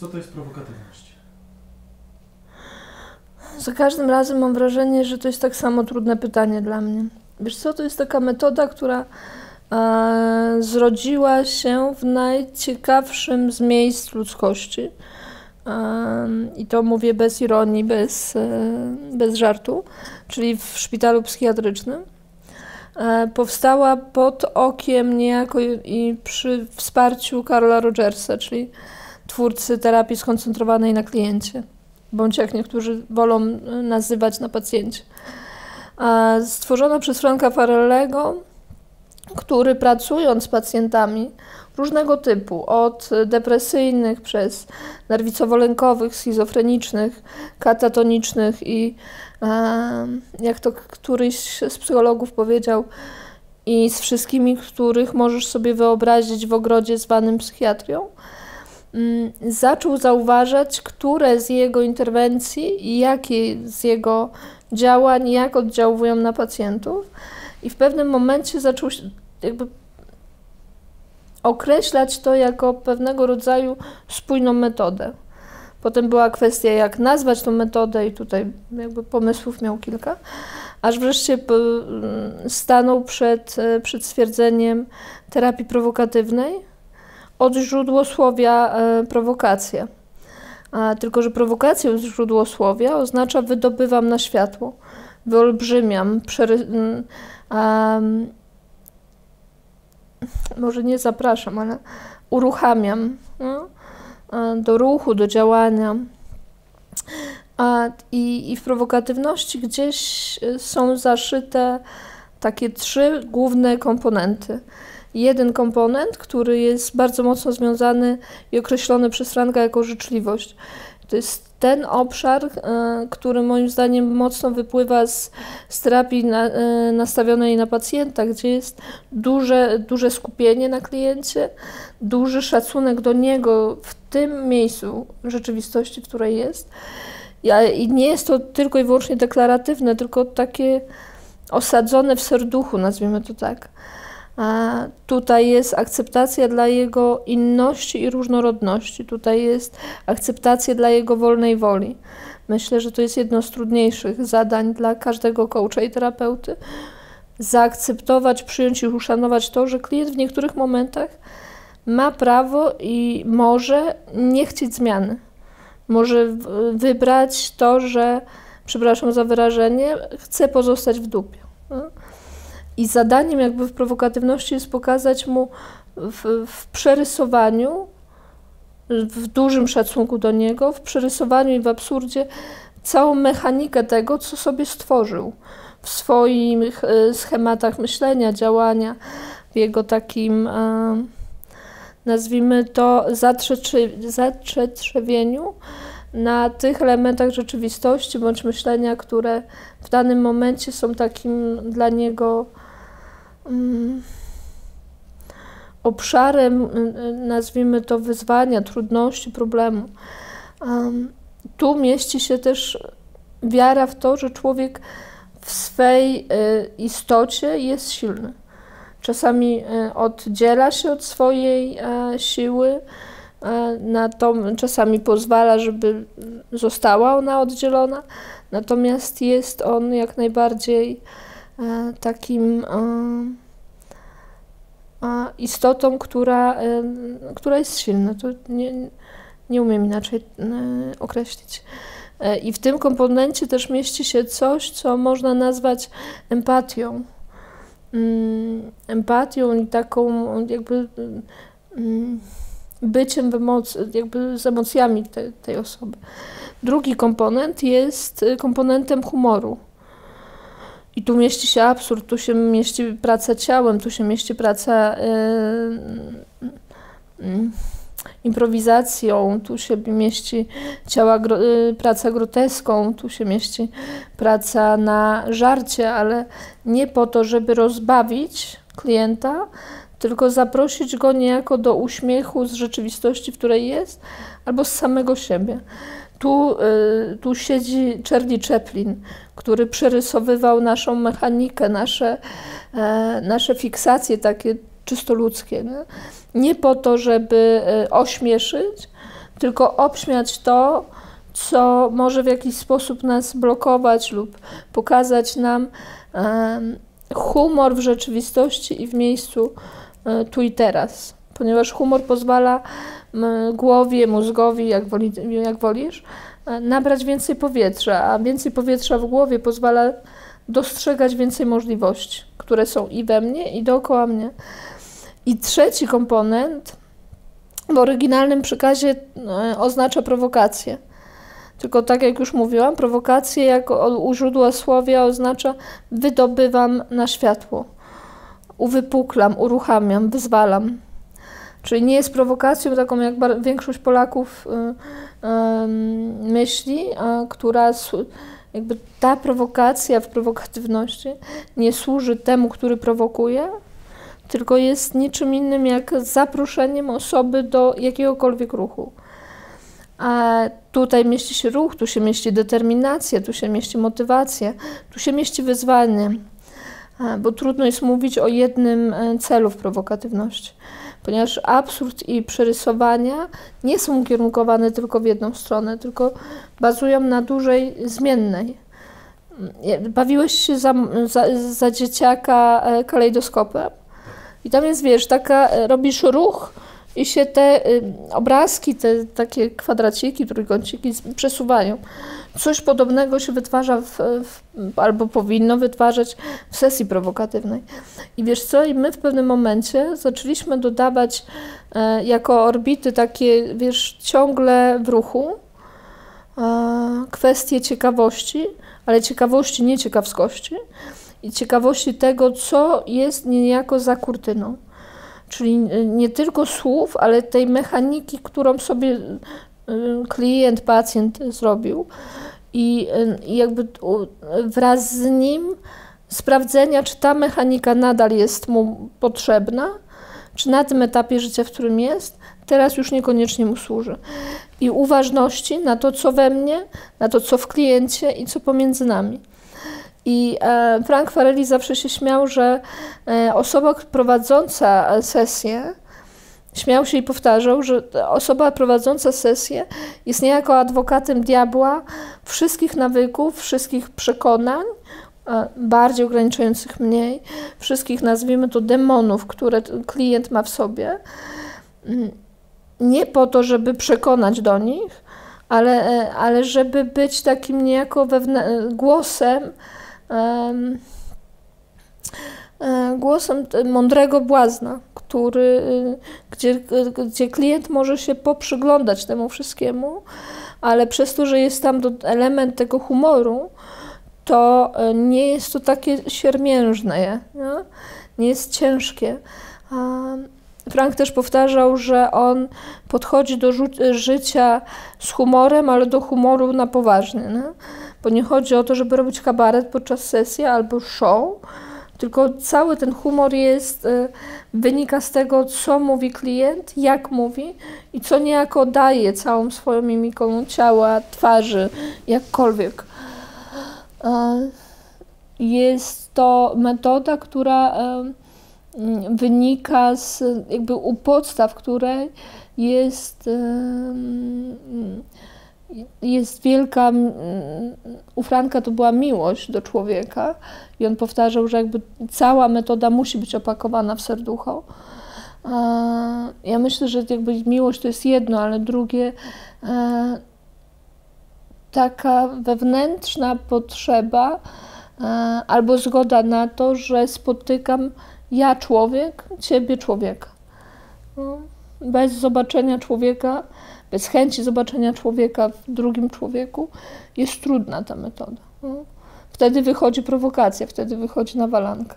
Co to jest prowokatywność? Za każdym razem mam wrażenie, że to jest tak samo trudne pytanie dla mnie. Wiesz co, to jest taka metoda, która e, zrodziła się w najciekawszym z miejsc ludzkości. E, I to mówię bez ironii, bez, e, bez żartu, czyli w szpitalu psychiatrycznym. E, powstała pod okiem niejako i, przy wsparciu Karola Rogersa, czyli twórcy terapii skoncentrowanej na kliencie, bądź jak niektórzy wolą e, nazywać na pacjencie. Stworzona przez Franka Farellego, który pracując z pacjentami różnego typu, od depresyjnych przez nerwicowo-lękowych, schizofrenicznych, katatonicznych i jak to któryś z psychologów powiedział, i z wszystkimi, których możesz sobie wyobrazić w ogrodzie zwanym psychiatrią, zaczął zauważać, które z jego interwencji i jakie z jego działań, jak oddziałują na pacjentów. I w pewnym momencie zaczął jakby określać to jako pewnego rodzaju spójną metodę. Potem była kwestia, jak nazwać tą metodę, i tutaj jakby pomysłów miał kilka, aż wreszcie stanął przed, e, przed stwierdzeniem terapii prowokatywnej od źródłosłowia e, prowokacja. A, tylko, że prowokacja z źródłosłowia oznacza wydobywam na światło, wyolbrzymiam, przery, um, może nie zapraszam, ale uruchamiam. No? do ruchu, do działania. I, I w prowokatywności gdzieś y, są zaszyte takie trzy główne komponenty. Jeden komponent, który jest bardzo mocno związany i określony przez Franka jako życzliwość. To jest ten obszar, e, który moim zdaniem mocno wypływa z, z terapii na, e, nastawionej na pacjenta, gdzie jest duże, duże skupienie na kliencie, duży szacunek do niego w tym miejscu rzeczywistości, w której jest. I nie jest to tylko i wyłącznie deklaratywne, tylko takie osadzone w serduchu, nazwijmy to tak. A tutaj jest akceptacja dla jego inności i różnorodności, tutaj jest akceptacja dla jego wolnej woli. Myślę, że to jest jedno z trudniejszych zadań dla każdego coacha i terapeuty. Zaakceptować, przyjąć i uszanować to, że klient w niektórych momentach ma prawo i może nie chcieć zmiany. Może wybrać to, że, przepraszam za wyrażenie, chce pozostać w dupie. I zadaniem jakby w prowokatywności jest pokazać mu w, w przerysowaniu, w dużym szacunku do niego, w przerysowaniu i w absurdzie całą mechanikę tego, co sobie stworzył w swoich e, schematach myślenia, działania, w jego takim, e, nazwijmy to, zatrzetrzewieniu na tych elementach rzeczywistości bądź myślenia, które w danym momencie są takim dla niego Mm, obszarem, y, nazwijmy to, wyzwania, trudności, problemu. Tu mieści się też wiara w to, że człowiek w swej y, istocie jest silny. Czasami y, oddziela się od swojej e, siły, na to czasami pozwala, żeby została ona oddzielona, natomiast jest on jak najbardziej E, takim e, istotą, która, e, która jest silna. To nie, nie umiem inaczej określić. I w tym komponencie też mieści się coś, co można nazwać empatią. Mm, empatią i taką jakby mm, byciem emoc- jakby z emocjami te, tej osoby. Drugi komponent jest komponentem humoru. I tu mieści się absurd, tu się mieści praca ciałem, tu się mieści praca yy, yy, improwizacją, tu się mieści ciała, yy, praca groteską, tu się mieści praca na żarcie, ale nie po to, żeby rozbawić klienta, tylko zaprosić go niejako do uśmiechu z rzeczywistości, w której jest, albo z samego siebie. Tu, y, tu siedzi Charlie Chaplin, który przerysowywał naszą mechanikę, nasze, e, nasze fiksacje takie czysto ludzkie. Nie? nie po to, żeby e, ośmieszyć, tylko obśmiać to, co może w jakiś sposób nas blokować lub pokazać nam humor w rzeczywistości i w miejscu tu i teraz. Ponieważ humor pozwala głowie, mózgowi, jak, woli, jak wolisz, e, nabrać więcej powietrza, a więcej powietrza w głowie pozwala dostrzegać więcej możliwości, które są i we mnie, i dookoła mnie. I trzeci komponent w oryginalnym przekazie e, oznacza prowokację. Tylko tak jak już mówiłam, prowokację jako u źródła słowia oznacza wydobywam na światło, uwypuklam, uruchamiam, wyzwalam. Czyli nie jest prowokacją taką, jak większość Polaków y, y, myśli, która jakby ta prowokacja w prowokatywności nie służy temu, który prowokuje, tylko jest niczym innym jak zaproszeniem osoby do jakiegokolwiek ruchu. A tutaj mieści się ruch, tu się mieści determinacja, tu się mieści motywacja, tu się mieści wyzwanie. Bo trudno jest mówić o jednym e, celu w prowokatywności, ponieważ absurd i przerysowania nie są ukierunkowane tylko w jedną stronę, tylko bazują na dużej zmiennej. Bawiłeś się za, za, za dzieciaka e, kalejdoskopem i tam jest, wiesz, taka, e, robisz ruch, i się te y, obrazki, te takie kwadraciki, trójkąciki przesuwają. Coś podobnego się wytwarza w, w, albo powinno wytwarzać w sesji prowokatywnej. I wiesz co, i my w pewnym momencie zaczęliśmy dodawać e, jako orbity takie, wiesz, ciągle w ruchu e, kwestie ciekawości, ale ciekawości nie ciekawskości i ciekawości tego, co jest niejako za kurtyną czyli nie tylko słów, ale tej mechaniki, którą sobie y, klient, pacjent zrobił. I, y, i jakby wraz z nim sprawdzenia, czy ta mechanika nadal jest mu potrzebna, czy na tym etapie życia, w którym jest, teraz już niekoniecznie mu służy. I uważności na to, co we mnie, na to, co w kliencie i co pomiędzy nami. I e, Frank Farelli zawsze się śmiał, że e, osoba prowadząca sesję, śmiał się i powtarzał, że osoba prowadząca sesję jest niejako adwokatem diabła wszystkich nawyków, wszystkich przekonań, e, bardziej ograniczających mniej, wszystkich nazwijmy to demonów, które klient ma w sobie. Mm, nie po to, żeby przekonać do nich, ale, ale żeby być takim niejako głosem, głosem mądrego błazna, który, y, gdzie, gdzie klient może się poprzyglądać temu wszystkiemu, ale przez to, że jest tam element tego humoru, to e, nie jest to takie siermiężne, nie, nie jest ciężkie. Frank też powtarzał, że on podchodzi do życia z humorem, ale do humoru na poważnie. Nie? Bo nie chodzi o to, żeby robić kabaret podczas sesji albo show, tylko cały ten humor jest, y, wynika z tego, co mówi klient, jak mówi i co niejako daje całą swoją mimiką ciała, twarzy, jakkolwiek. Jest to metoda, która wynika z jakby u podstaw, której jest jest wielka, u Franka to była miłość do człowieka i on powtarzał, że jakby cała metoda musi być opakowana w serducho. Ja myślę, że jakby miłość to jest jedno, ale drugie e, taka wewnętrzna potrzeba e, albo zgoda na to, że spotykam ja człowiek, ciebie człowieka. No, bez zobaczenia człowieka bez chęci zobaczenia człowieka w drugim człowieku, jest trudna ta metoda. No. Wtedy wychodzi prowokacja, wtedy wychodzi nawalanka.